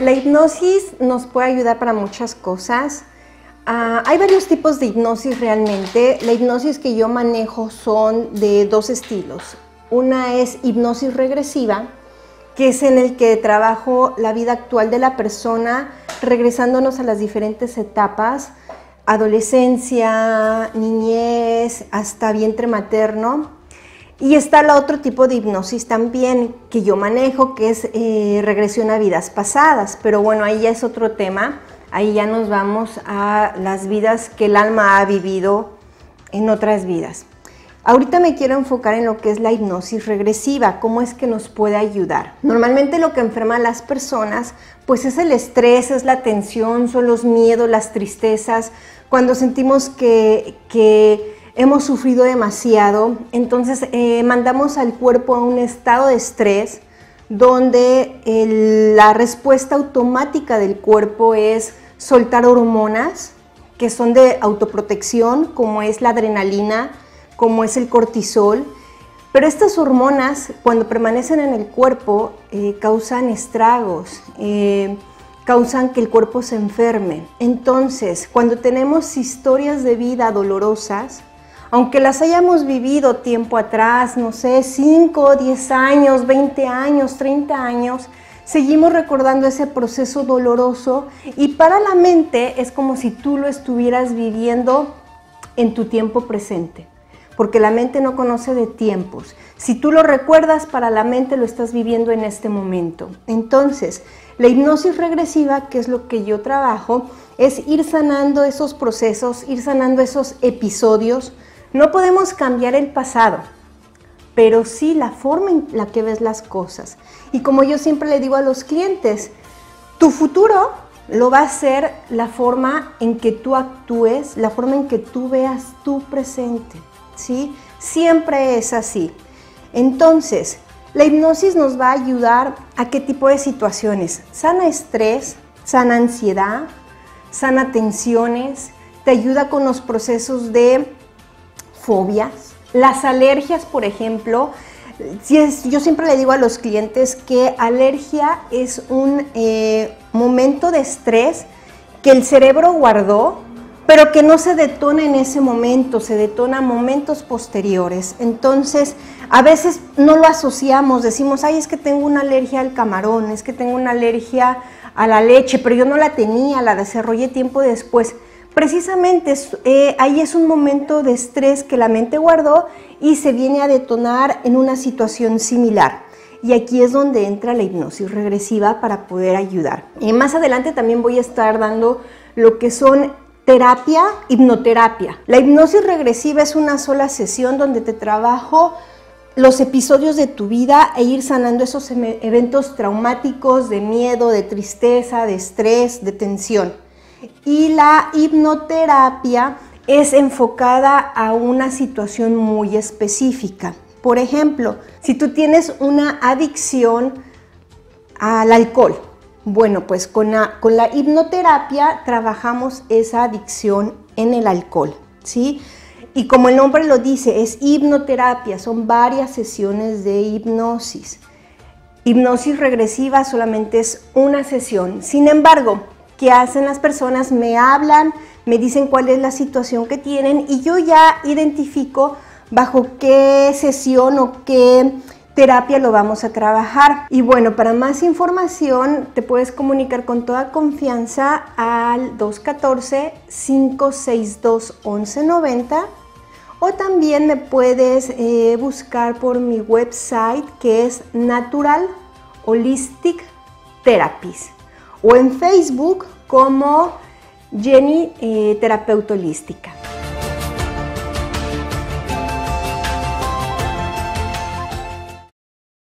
La hipnosis nos puede ayudar para muchas cosas. Ah, hay varios tipos de hipnosis realmente. La hipnosis que yo manejo son de dos estilos. Una es hipnosis regresiva, que es en el que trabajo la vida actual de la persona, regresándonos a las diferentes etapas, adolescencia, niñez, hasta vientre materno. Y está el otro tipo de hipnosis también que yo manejo, que es eh, regresión a vidas pasadas. Pero bueno, ahí ya es otro tema. Ahí ya nos vamos a las vidas que el alma ha vivido en otras vidas. Ahorita me quiero enfocar en lo que es la hipnosis regresiva, cómo es que nos puede ayudar. Normalmente lo que enferma a las personas, pues es el estrés, es la tensión, son los miedos, las tristezas, cuando sentimos que, que hemos sufrido demasiado, entonces eh, mandamos al cuerpo a un estado de estrés donde la respuesta automática del cuerpo es soltar hormonas que son de autoprotección, como es la adrenalina, como es el cortisol, pero estas hormonas cuando permanecen en el cuerpo eh, causan estragos, eh, causan que el cuerpo se enferme. Entonces, cuando tenemos historias de vida dolorosas, aunque las hayamos vivido tiempo atrás, no sé, 5, 10 años, 20 años, 30 años, seguimos recordando ese proceso doloroso y para la mente es como si tú lo estuvieras viviendo en tu tiempo presente, porque la mente no conoce de tiempos. Si tú lo recuerdas, para la mente lo estás viviendo en este momento. Entonces, la hipnosis regresiva, que es lo que yo trabajo, es ir sanando esos procesos, ir sanando esos episodios, no podemos cambiar el pasado, pero sí la forma en la que ves las cosas. Y como yo siempre le digo a los clientes, tu futuro lo va a ser la forma en que tú actúes, la forma en que tú veas tu presente, ¿sí? Siempre es así. Entonces, la hipnosis nos va a ayudar a qué tipo de situaciones. Sana estrés, sana ansiedad, sana tensiones, te ayuda con los procesos de fobias. Las alergias, por ejemplo, yo siempre le digo a los clientes que alergia es un eh, momento de estrés que el cerebro guardó, pero que no se detona en ese momento, se detona momentos posteriores. Entonces, a veces no lo asociamos, decimos, ay, es que tengo una alergia al camarón, es que tengo una alergia a la leche, pero yo no la tenía, la desarrollé tiempo después. Precisamente eh, ahí es un momento de estrés que la mente guardó y se viene a detonar en una situación similar. Y aquí es donde entra la hipnosis regresiva para poder ayudar. Y más adelante también voy a estar dando lo que son terapia, hipnoterapia. La hipnosis regresiva es una sola sesión donde te trabajo los episodios de tu vida e ir sanando esos eventos traumáticos de miedo, de tristeza, de estrés, de tensión y la hipnoterapia es enfocada a una situación muy específica. Por ejemplo, si tú tienes una adicción al alcohol, bueno, pues con la, hipnoterapia trabajamos esa adicción en el alcohol, ¿sí? Y como el nombre lo dice, es hipnoterapia, son varias sesiones de hipnosis. Hipnosis regresiva solamente es una sesión. Sin embargo, ¿Qué hacen las personas? Me hablan, me dicen cuál es la situación que tienen y yo ya identifico bajo qué sesión o qué terapia lo vamos a trabajar. Y bueno, para más información te puedes comunicar con toda confianza al 214-562-1190 o también me puedes eh, buscar por mi website que es Natural Holistic Therapies o en Facebook como Jenny eh, Terapeuta Holística.